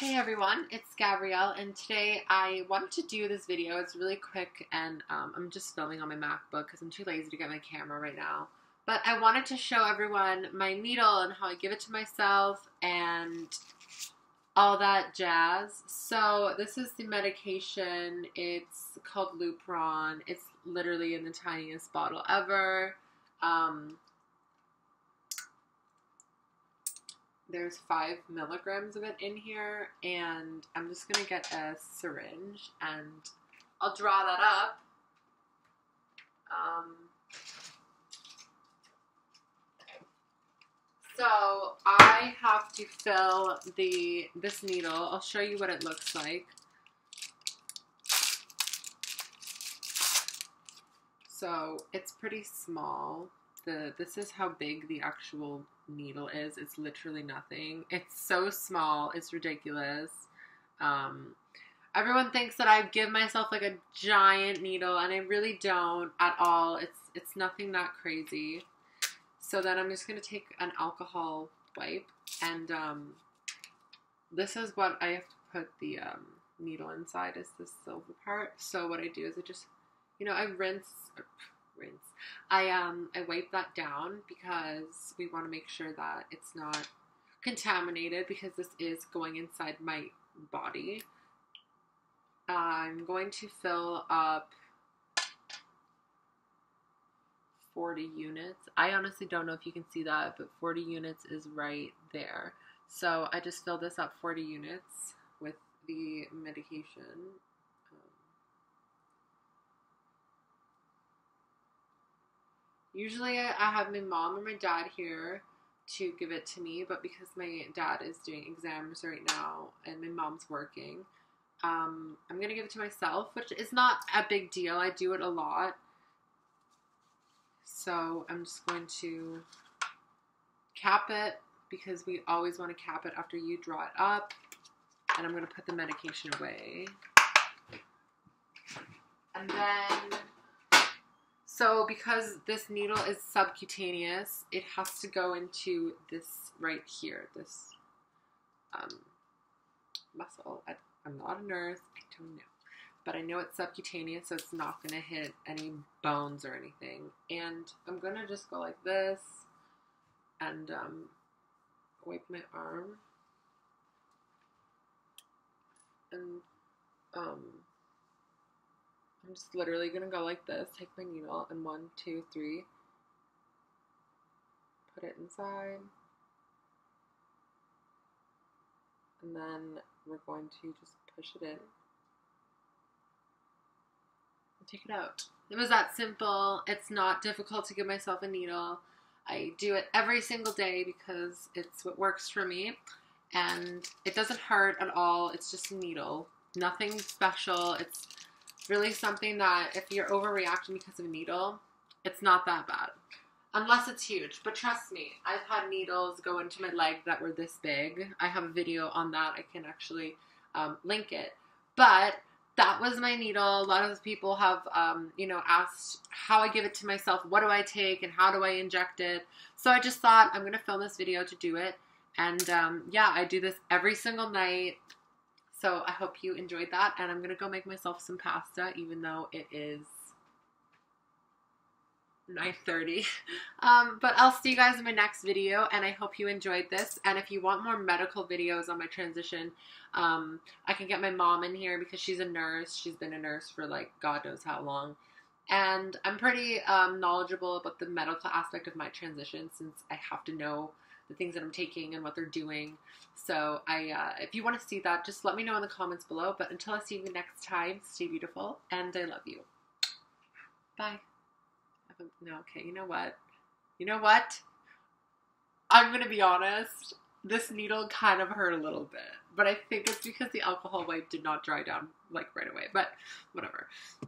Hey everyone, it's Gabrielle, and today I wanted to do this video. It's really quick, and um, I'm just filming on my MacBook because I'm too lazy to get my camera right now. But I wanted to show everyone my needle and how I give it to myself and all that jazz. So this is the medication. It's called Lupron. It's literally in the tiniest bottle ever. Um, there's five milligrams of it in here, and I'm just gonna get a syringe and I'll draw that up. Um, so I have to fill the this needle. I'll show you what it looks like. So it's pretty small. The this is how big the actual needle is. It's literally nothing. It's so small. It's ridiculous. Um, everyone thinks that I give myself like a giant needle, and I really don't at all. It's it's nothing that crazy. So then I'm just gonna take an alcohol wipe, and um, this is what I have to put the um, needle inside. Is this silver part? So what I do is I just, you know, I rinse. Or, rinse. I um I wipe that down because we want to make sure that it's not contaminated because this is going inside my body. I'm going to fill up 40 units. I honestly don't know if you can see that, but 40 units is right there. So I just fill this up 40 units with the medication. Usually I have my mom or my dad here to give it to me, but because my dad is doing exams right now and my mom's working, um, I'm going to give it to myself, which is not a big deal. I do it a lot. So I'm just going to cap it because we always want to cap it after you draw it up. And I'm going to put the medication away. And then so because this needle is subcutaneous, it has to go into this right here, this um, muscle. I, I'm not a nurse, I don't know. But I know it's subcutaneous, so it's not going to hit any bones or anything. And I'm going to just go like this and um, wipe my arm. And um, I'm just literally gonna go like this, take my needle, and one, two, three, put it inside. And then we're going to just push it in. And take it out. It was that simple. It's not difficult to give myself a needle. I do it every single day because it's what works for me. And it doesn't hurt at all. It's just a needle. Nothing special. It's really something that if you're overreacting because of a needle, it's not that bad. Unless it's huge. But trust me, I've had needles go into my leg that were this big. I have a video on that. I can actually um, link it. But that was my needle. A lot of people have, um, you know, asked how I give it to myself. What do I take and how do I inject it? So I just thought I'm going to film this video to do it. And um, yeah, I do this every single night. So I hope you enjoyed that, and I'm going to go make myself some pasta, even though it is 9.30. Um, but I'll see you guys in my next video, and I hope you enjoyed this. And if you want more medical videos on my transition, um, I can get my mom in here because she's a nurse. She's been a nurse for, like, God knows how long. And I'm pretty um, knowledgeable about the medical aspect of my transition since I have to know the things that I'm taking and what they're doing. So I, uh, if you want to see that, just let me know in the comments below. But until I see you next time, stay beautiful, and I love you. Bye. No, okay. You know what? You know what? I'm gonna be honest. This needle kind of hurt a little bit, but I think it's because the alcohol wipe did not dry down like right away. But whatever.